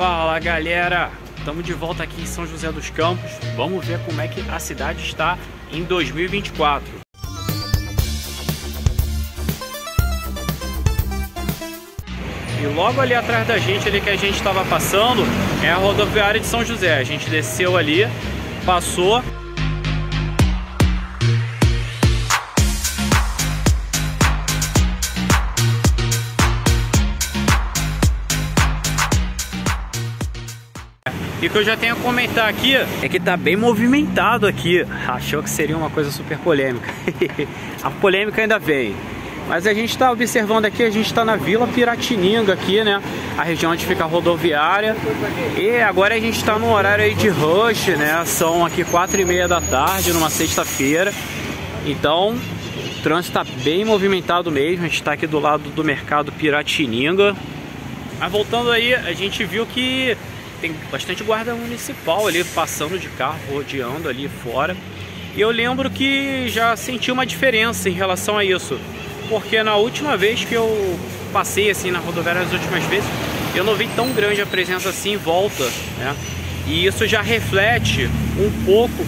Fala galera, estamos de volta aqui em São José dos Campos. Vamos ver como é que a cidade está em 2024. E logo ali atrás da gente, ali que a gente estava passando, é a rodoviária de São José. A gente desceu ali, passou E o que eu já tenho a comentar aqui é que tá bem movimentado aqui. Achou que seria uma coisa super polêmica. a polêmica ainda vem. Mas a gente está observando aqui, a gente está na Vila Piratininga aqui, né? A região onde fica a rodoviária. E agora a gente está no horário aí de rush, né? São aqui quatro e meia da tarde, numa sexta-feira. Então, o trânsito está bem movimentado mesmo. A gente está aqui do lado do mercado Piratininga. Mas voltando aí, a gente viu que tem bastante guarda municipal ali passando de carro, rodeando ali fora. E eu lembro que já senti uma diferença em relação a isso. Porque na última vez que eu passei assim na rodoviária, as últimas vezes, eu não vi tão grande a presença assim em volta, né? E isso já reflete um pouco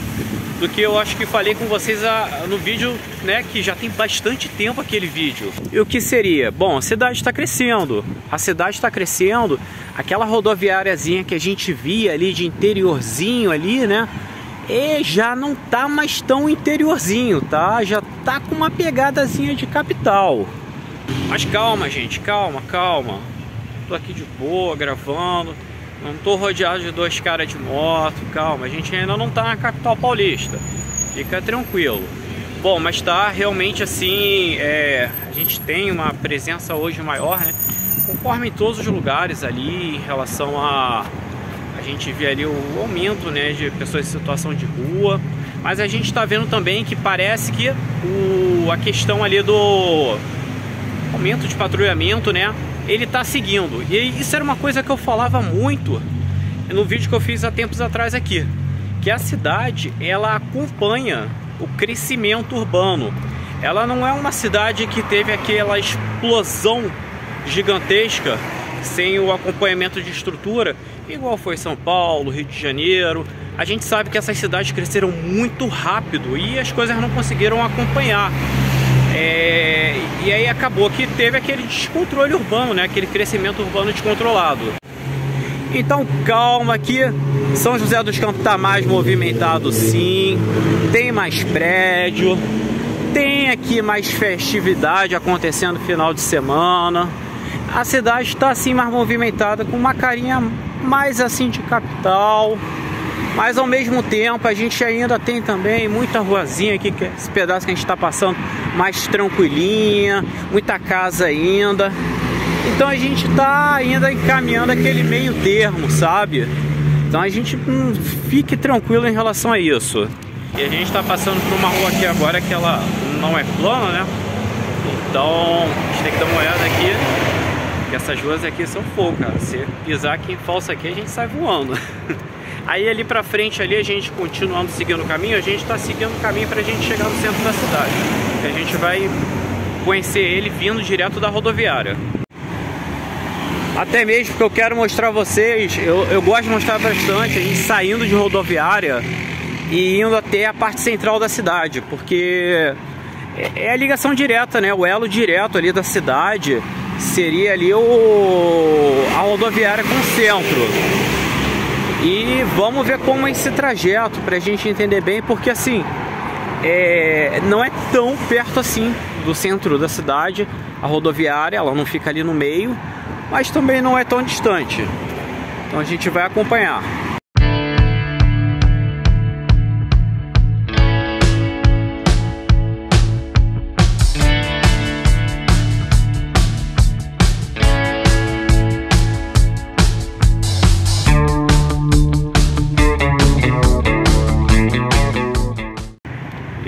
do que eu acho que falei com vocês no vídeo, né, que já tem bastante tempo aquele vídeo. E o que seria? Bom, a cidade está crescendo, a cidade está crescendo, aquela rodoviáriazinha que a gente via ali de interiorzinho ali, né, e já não tá mais tão interiorzinho, tá? Já tá com uma pegadazinha de capital. Mas calma, gente, calma, calma. Tô aqui de boa, gravando. Não tô rodeado de dois caras de moto, calma, a gente ainda não tá na capital paulista. Fica tranquilo. Bom, mas tá realmente assim, é, a gente tem uma presença hoje maior, né? Conforme em todos os lugares ali, em relação a a gente vê ali o aumento né, de pessoas em situação de rua, mas a gente está vendo também que parece que o, a questão ali do aumento de patrulhamento, né, ele está seguindo. E isso era uma coisa que eu falava muito no vídeo que eu fiz há tempos atrás aqui, que a cidade ela acompanha o crescimento urbano. Ela não é uma cidade que teve aquela explosão gigantesca sem o acompanhamento de estrutura, igual foi São Paulo, Rio de Janeiro. A gente sabe que essas cidades cresceram muito rápido e as coisas não conseguiram acompanhar. É, e aí acabou que teve aquele descontrole urbano, né? aquele crescimento urbano descontrolado. Então calma que São José dos Campos está mais movimentado sim, tem mais prédio, tem aqui mais festividade acontecendo final de semana. A cidade está assim mais movimentada, com uma carinha mais assim de capital, mas ao mesmo tempo a gente ainda tem também muita ruazinha aqui, que é esse pedaço que a gente está passando mais tranquilinha, muita casa ainda. Então a gente está ainda encaminhando aquele meio termo, sabe? Então a gente hum, fique tranquilo em relação a isso. E a gente está passando por uma rua aqui agora que ela não é plana, né? Então a gente tem que dar uma olhada aqui. Que essas ruas aqui são fogo, cara. Se pisar aqui em falsa aqui, a gente sai voando. Aí ali pra frente ali a gente continuando seguindo o caminho, a gente tá seguindo o caminho pra gente chegar no centro da cidade. A gente vai conhecer ele vindo direto da rodoviária. Até mesmo porque eu quero mostrar a vocês, eu, eu gosto de mostrar bastante a gente saindo de rodoviária e indo até a parte central da cidade, porque é, é a ligação direta, né? O elo direto ali da cidade seria ali o, a rodoviária com o centro. E vamos ver como é esse trajeto para a gente entender bem, porque assim é, não é tão perto assim do centro da cidade, a rodoviária, ela não fica ali no meio, mas também não é tão distante. Então a gente vai acompanhar.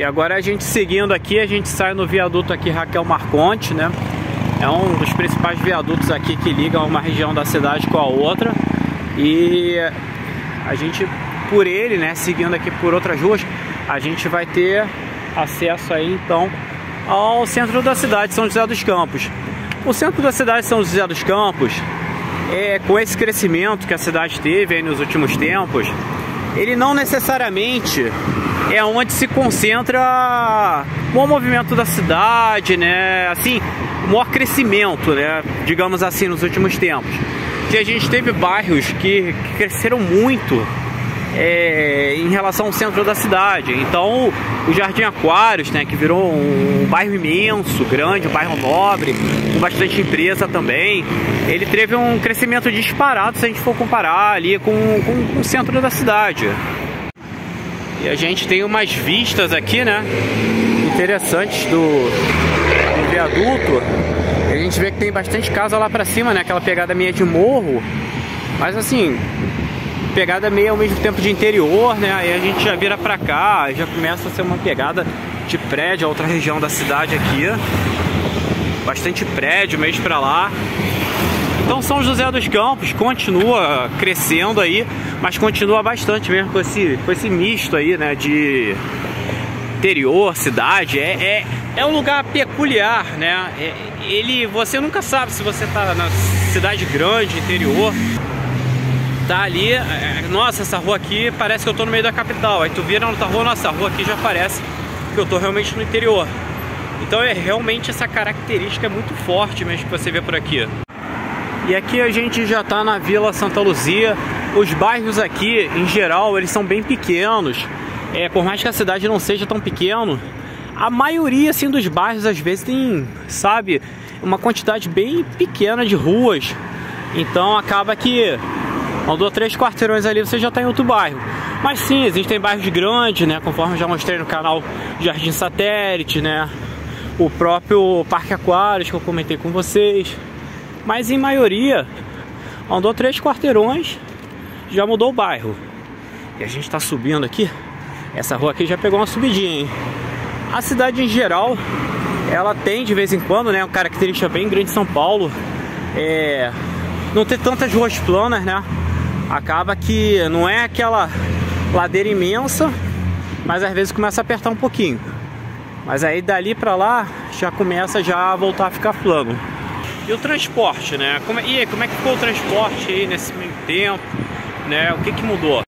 Agora a gente seguindo aqui, a gente sai no viaduto aqui Raquel Marconte, né? É um dos principais viadutos aqui que ligam uma região da cidade com a outra. E a gente, por ele, né, seguindo aqui por outras ruas, a gente vai ter acesso aí então ao centro da cidade, São José dos Campos. O centro da cidade de São José dos Campos, é, com esse crescimento que a cidade teve nos últimos tempos, ele não necessariamente é onde se concentra o bom movimento da cidade, né? Assim, o maior crescimento, né? Digamos assim, nos últimos tempos. Que a gente teve bairros que, que cresceram muito é, em relação ao centro da cidade. Então, o Jardim Aquários, né, que virou um bairro imenso, grande, um bairro nobre, com bastante empresa também, ele teve um crescimento disparado se a gente for comparar ali com, com, com o centro da cidade. E a gente tem umas vistas aqui, né, interessantes do, do viaduto. a gente vê que tem bastante casa lá pra cima, né, aquela pegada meia de morro. Mas assim, pegada meio ao mesmo tempo de interior, né? Aí a gente já vira pra cá, já começa a ser uma pegada de prédio, a outra região da cidade aqui. Bastante prédio mesmo pra lá. Então São José dos Campos continua crescendo aí, mas continua bastante mesmo com esse, com esse misto aí, né? De interior, cidade. É, é, é um lugar peculiar, né? É, ele, você nunca sabe se você tá na cidade grande, interior tá ali, é, nossa, essa rua aqui parece que eu tô no meio da capital. Aí tu vira na outra rua, nossa, rua aqui já parece que eu tô realmente no interior. Então é realmente essa característica é muito forte mesmo que você vê por aqui. E aqui a gente já tá na Vila Santa Luzia. Os bairros aqui, em geral, eles são bem pequenos. É, por mais que a cidade não seja tão pequeno, a maioria assim dos bairros às vezes tem, sabe, uma quantidade bem pequena de ruas. Então acaba que Andou três quarteirões ali, você já está em outro bairro. Mas sim, existem bairros grandes, né? Conforme já mostrei no canal Jardim Satélite, né? O próprio Parque Aquários que eu comentei com vocês. Mas em maioria, andou três quarteirões, já mudou o bairro. E a gente está subindo aqui. Essa rua aqui já pegou uma subidinha, hein? A cidade em geral, ela tem de vez em quando, né? Uma característica bem grande de São Paulo. É, não ter tantas ruas planas, né? acaba que não é aquela ladeira imensa, mas às vezes começa a apertar um pouquinho. Mas aí dali para lá já começa já a voltar a ficar plano. E o transporte, né? Como, é, e aí, como é que ficou o transporte aí nesse meio tempo? Né? O que, que mudou?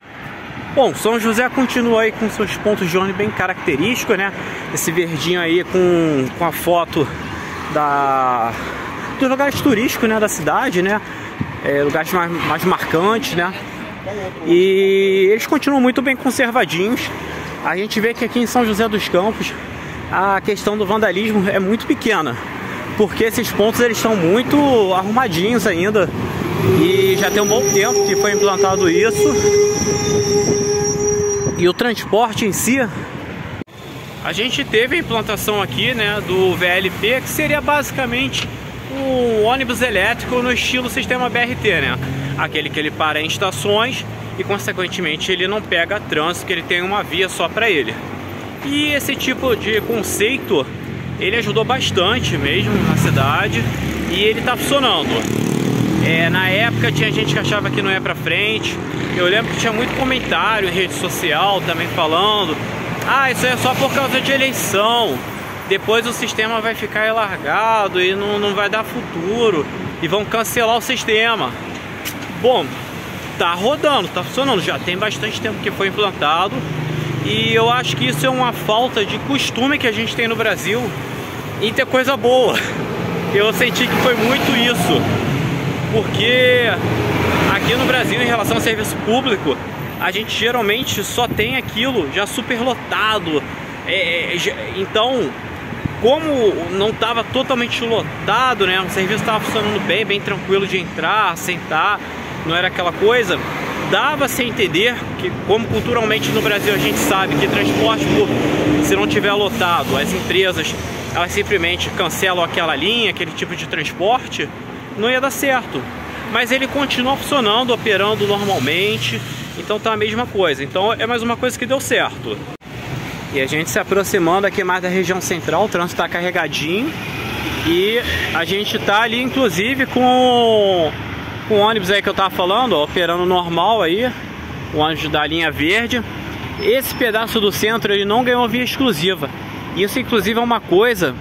Bom, São José continua aí com seus pontos de ônibus bem característicos, né? Esse verdinho aí com, com a foto da, dos lugares turísticos né, da cidade, né? é, lugares mais, mais marcantes, né? E eles continuam muito bem conservadinhos. A gente vê que aqui em São José dos Campos a questão do vandalismo é muito pequena, porque esses pontos eles estão muito arrumadinhos ainda e já tem um bom tempo que foi implantado isso. E o transporte em si, a gente teve a implantação aqui, né, do VLP, que seria basicamente um ônibus elétrico no estilo sistema BRT, né? Aquele que ele para em estações e consequentemente ele não pega trânsito, que ele tem uma via só para ele. E esse tipo de conceito, ele ajudou bastante mesmo na cidade e ele está funcionando. É, na época tinha gente que achava que não ia para frente. Eu lembro que tinha muito comentário em rede social também falando: "Ah, isso é só por causa de eleição" depois o sistema vai ficar largado e não, não vai dar futuro e vão cancelar o sistema. Bom, tá rodando, tá funcionando, já tem bastante tempo que foi implantado e eu acho que isso é uma falta de costume que a gente tem no Brasil em ter coisa boa. Eu senti que foi muito isso, porque aqui no Brasil, em relação ao serviço público, a gente geralmente só tem aquilo já superlotado. É, é então, como não estava totalmente lotado, né? O serviço estava funcionando bem, bem tranquilo de entrar, sentar, não era aquela coisa. Dava-se a entender que, como culturalmente no Brasil a gente sabe que transporte público, se não tiver lotado, as empresas elas simplesmente cancelam aquela linha, aquele tipo de transporte, não ia dar certo. Mas ele continua funcionando, operando normalmente, então tá a mesma coisa. Então é mais uma coisa que deu certo. E a gente se aproximando aqui mais da região central, o trânsito está carregadinho. E a gente está ali inclusive com, com o ônibus aí que eu tava falando, ó, operando normal aí, o ônibus da linha verde. Esse pedaço do centro ele não ganhou via exclusiva. Isso inclusive é uma coisa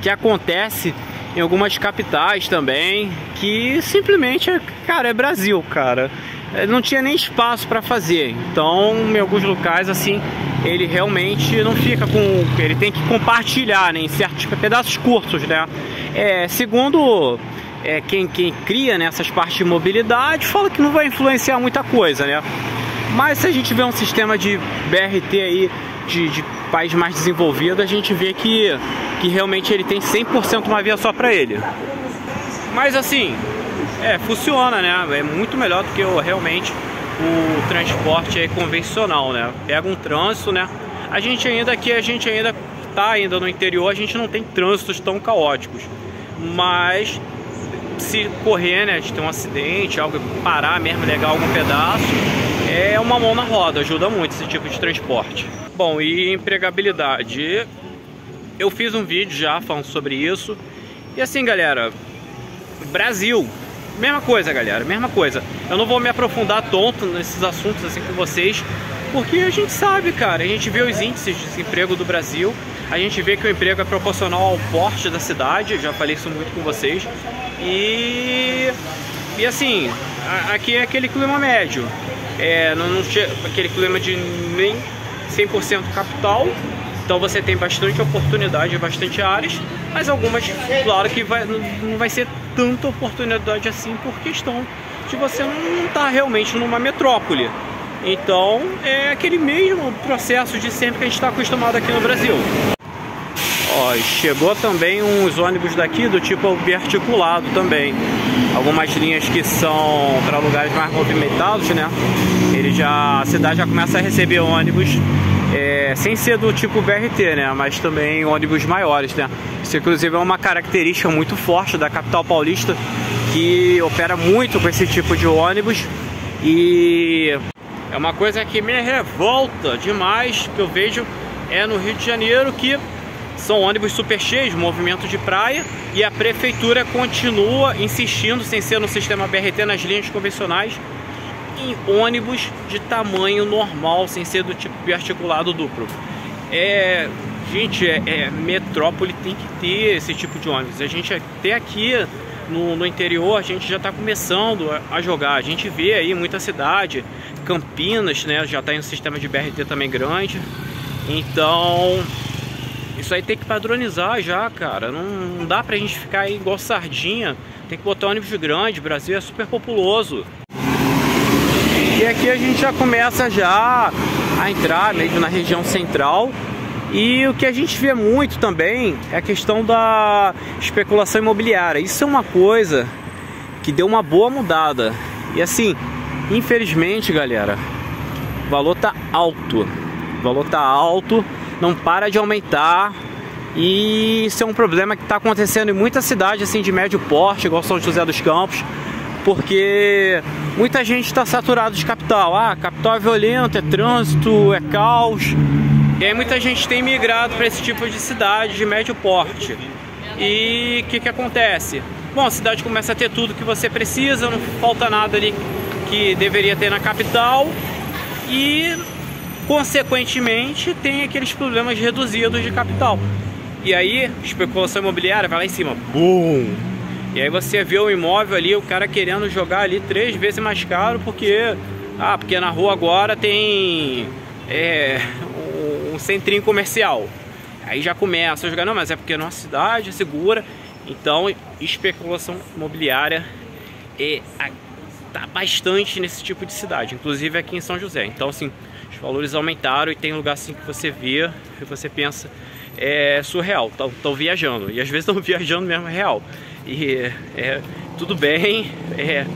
que acontece em algumas capitais também, que simplesmente, cara, é Brasil, cara. É, não tinha nem espaço para fazer. Então, em alguns locais assim, ele realmente não fica com, ele tem que compartilhar, né, em certos pedaços curtos, né? É, segundo é, quem, quem cria né, partes de mobilidade, fala que não vai influenciar muita coisa, né? Mas se a gente vê um sistema de BRT aí de, de país mais desenvolvido, a gente vê que, que realmente ele tem 100% uma via só para ele. Mas assim, é, funciona, né? É muito melhor do que o, realmente o transporte aí convencional, né? Pega um trânsito, né? A gente ainda aqui, a gente ainda tá ainda no interior, a gente não tem trânsitos tão caóticos. Mas se correr, né, de ter um acidente, algo parar mesmo, legal algum pedaço, é uma mão na roda, ajuda muito esse tipo de transporte. Bom, e empregabilidade. Eu fiz um vídeo já falando sobre isso. E assim, galera, Brasil, mesma coisa, galera, mesma coisa. Eu não vou me aprofundar tonto nesses assuntos assim com vocês, porque a gente sabe, cara, a gente vê os índices de desemprego do Brasil, a gente vê que o emprego é proporcional ao porte da cidade, já falei isso muito com vocês. E, e assim, aqui é aquele clima médio. É, não, não aquele clima de nem 100% capital. Então você tem bastante oportunidade, bastante áreas, mas algumas, claro que vai, não vai ser tanta oportunidade assim por questão de você não estar tá realmente numa metrópole. Então é aquele mesmo processo de sempre que a gente está acostumado aqui no Brasil. Ó, chegou também uns ônibus daqui do tipo biarticulado também. Algumas linhas que são para lugares mais movimentados, né? Ele já, a cidade já começa a receber ônibus é, sem ser do tipo BRT, né? Mas também ônibus maiores, né? Isso inclusive é uma característica muito forte da capital paulista que opera muito com esse tipo de ônibus e é uma coisa que me revolta demais que eu vejo é no Rio de Janeiro que são ônibus super cheios, movimento de praia, e a prefeitura continua insistindo, sem ser no sistema BRT, nas linhas convencionais, em ônibus de tamanho normal, sem ser do tipo biarticulado duplo. É, gente, é, é, metrópole tem que ter esse tipo de ônibus. A gente até aqui no, no interior a gente já está começando a, a, jogar. A gente vê aí muita cidade, Campinas, né, já está em um sistema de BRT também grande. Então isso aí tem que padronizar já, cara. Não, não dá pra gente ficar aí igual sardinha. Tem que botar ônibus grande. O Brasil é super populoso. E aqui a gente já começa já a entrar mesmo na região central. E o que a gente vê muito também é a questão da especulação imobiliária. Isso é uma coisa que deu uma boa mudada. E assim, infelizmente, galera, o valor tá alto. O valor tá alto não para de aumentar. E isso é um problema que está acontecendo em muitas cidades assim de médio porte, igual São José dos Campos, porque muita gente está saturado de capital. Ah, capital é violento, é trânsito, é caos. E aí muita gente tem migrado para esse tipo de cidade de médio porte. E o que, que acontece? Bom, a cidade começa a ter tudo que você precisa, não falta nada ali que deveria ter na capital. E consequentemente tem aqueles problemas reduzidos de capital. E aí, especulação imobiliária vai lá em cima, BUM! E aí você vê o imóvel ali, o cara querendo jogar ali três vezes mais caro porque, ah, porque na rua agora tem é, um centrinho comercial. Aí já começa a jogar, não, mas é porque a nossa cidade é segura. Então, especulação imobiliária é, tá bastante nesse tipo de cidade, inclusive aqui em São José. Então, assim, os valores aumentaram e tem lugar assim que você vê e você pensa é surreal, estão viajando. E às vezes estão viajando mesmo é real. E é, tudo bem, é,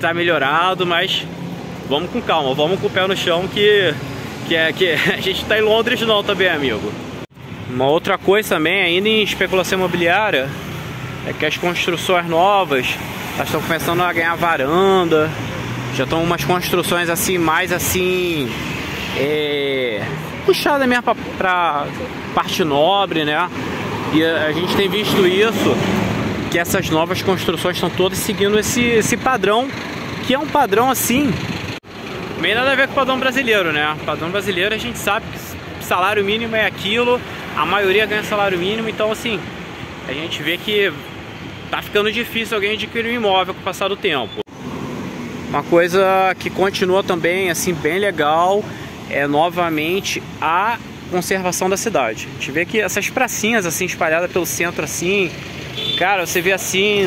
tá melhorado, mas vamos com calma, vamos com o pé no chão que, que, é, que a gente está em Londres não também, amigo. Uma outra coisa também, ainda em especulação imobiliária, é que as construções novas estão começando a ganhar varanda, já estão umas construções assim, mais assim, é, puxada mesmo pra parte nobre, né? E a, a, gente tem visto isso, que essas novas construções estão todas seguindo esse, esse padrão, que é um padrão assim, meio nada a ver com o padrão brasileiro, né? O padrão brasileiro a gente sabe que salário mínimo é aquilo, a maioria ganha salário mínimo, então assim, a gente vê que tá ficando difícil alguém adquirir um imóvel com o passar do tempo. Uma coisa que continua também assim bem legal é novamente a conservação da cidade. A gente vê que essas pracinhas assim espalhadas pelo centro assim, cara, você vê assim,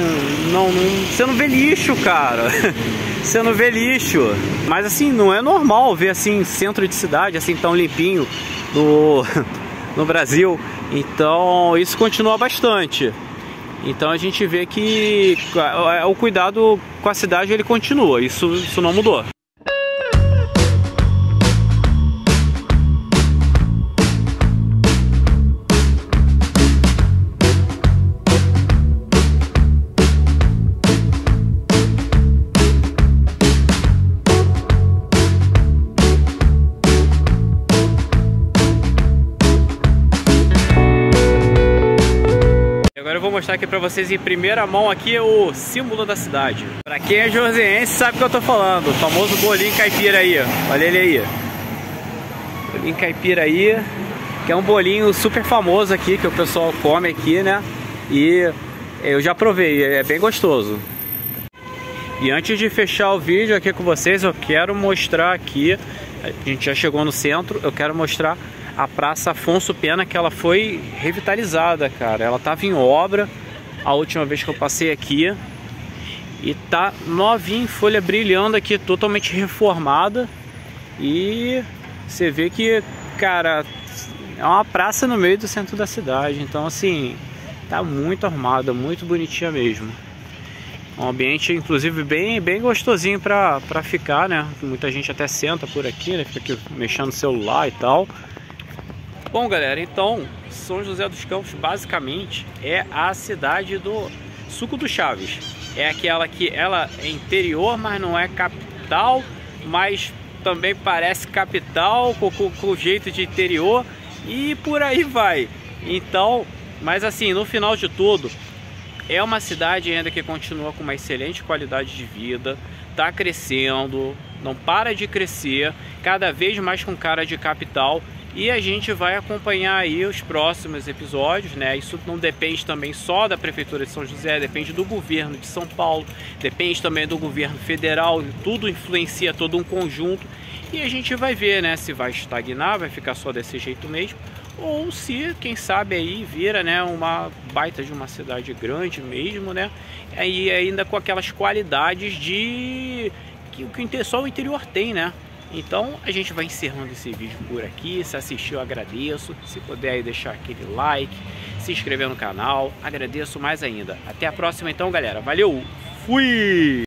não, não você não vê lixo, cara. você não vê lixo. Mas assim, não é normal ver assim centro de cidade assim tão limpinho no no Brasil. Então, isso continua bastante. Então a gente vê que o cuidado com a cidade ele continua, isso, isso não mudou. Mostrar aqui pra vocês em primeira mão aqui o símbolo da cidade. Pra quem é joseense sabe o que eu tô falando, o famoso bolinho caipira aí, olha ele aí. Bolinho caipira aí, que é um bolinho super famoso aqui, que o pessoal come aqui, né? E eu já provei, é bem gostoso. E antes de fechar o vídeo aqui com vocês, eu quero mostrar aqui, a gente já chegou no centro, eu quero mostrar a Praça Afonso Pena, que ela foi revitalizada, cara. Ela tava em obra a última vez que eu passei aqui. E tá novinha, folha brilhando aqui, totalmente reformada. E você vê que, cara, é uma praça no meio do centro da cidade. Então, assim, tá muito arrumada, muito bonitinha mesmo. Um ambiente, inclusive, bem, bem gostosinho pra, pra ficar, né? Muita gente até senta por aqui, né? Fica aqui mexendo no celular e tal. Bom, galera, então São José dos Campos basicamente é a cidade do Suco do Chaves. É aquela que ela é interior, mas não é capital, mas também parece capital com, com, com jeito de interior e por aí vai. Então, mas assim, no final de tudo, é uma cidade ainda que continua com uma excelente qualidade de vida, está crescendo, não para de crescer, cada vez mais com cara de capital e a gente vai acompanhar aí os próximos episódios, né? Isso não depende também só da Prefeitura de São José, depende do governo de São Paulo, depende também do governo federal, tudo influencia todo um conjunto. E a gente vai ver, né, se vai estagnar, vai ficar só desse jeito mesmo, ou se, quem sabe aí vira, né, uma baita de uma cidade grande mesmo, né? E ainda com aquelas qualidades de que, só o interior tem, né? Então a gente vai encerrando esse vídeo por aqui. Se assistiu, agradeço. Se puder aí deixar aquele like, se inscrever no canal, agradeço mais ainda. Até a próxima então, galera. Valeu, fui!